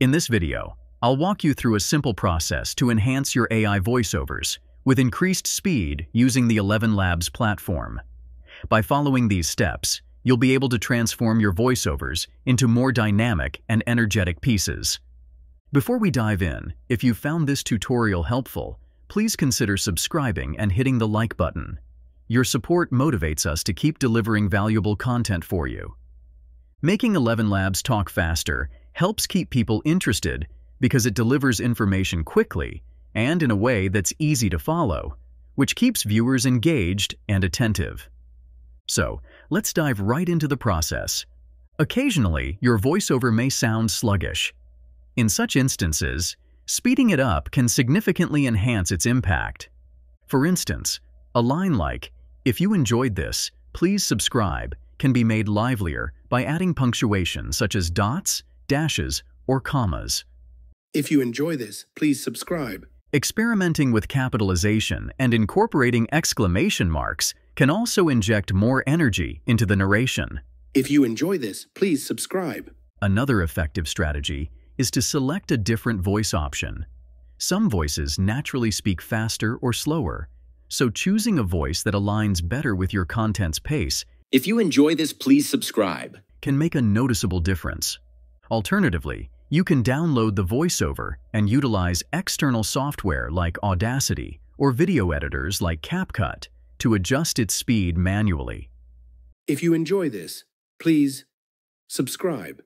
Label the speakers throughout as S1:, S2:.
S1: In this video, I'll walk you through a simple process to enhance your AI voiceovers with increased speed using the ElevenLabs platform. By following these steps, you'll be able to transform your voiceovers into more dynamic and energetic pieces. Before we dive in, if you found this tutorial helpful, please consider subscribing and hitting the like button. Your support motivates us to keep delivering valuable content for you. Making ElevenLabs talk faster helps keep people interested because it delivers information quickly and in a way that's easy to follow, which keeps viewers engaged and attentive. So, let's dive right into the process. Occasionally, your voiceover may sound sluggish. In such instances, speeding it up can significantly enhance its impact. For instance, a line like, if you enjoyed this, please subscribe, can be made livelier by adding punctuation such as dots, dashes, or commas.
S2: If you enjoy this, please subscribe.
S1: Experimenting with capitalization and incorporating exclamation marks can also inject more energy into the narration.
S2: If you enjoy this, please subscribe.
S1: Another effective strategy is to select a different voice option. Some voices naturally speak faster or slower, so choosing a voice that aligns better with your content's pace
S3: If you enjoy this, please subscribe.
S1: can make a noticeable difference. Alternatively, you can download the voiceover and utilize external software like Audacity or video editors like CapCut to adjust its speed manually.
S2: If you enjoy this, please subscribe.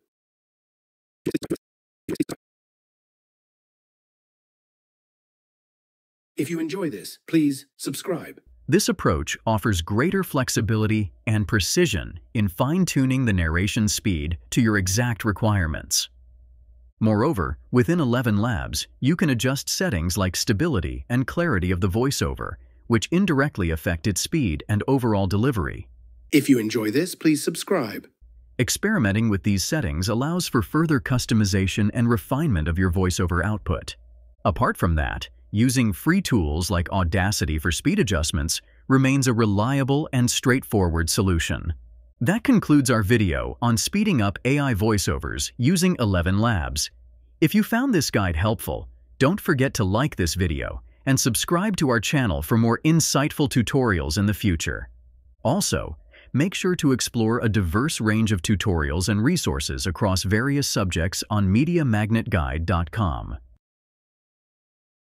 S2: If you enjoy this, please subscribe.
S1: This approach offers greater flexibility and precision in fine-tuning the narration speed to your exact requirements. Moreover, within ElevenLabs, you can adjust settings like stability and clarity of the voiceover, which indirectly affect its speed and overall delivery.
S2: If you enjoy this, please subscribe.
S1: Experimenting with these settings allows for further customization and refinement of your voiceover output. Apart from that, using free tools like Audacity for speed adjustments remains a reliable and straightforward solution. That concludes our video on speeding up AI voiceovers using ElevenLabs. If you found this guide helpful, don't forget to like this video and subscribe to our channel for more insightful tutorials in the future. Also, make sure to explore a diverse range of tutorials and resources across various subjects on MediaMagnetGuide.com.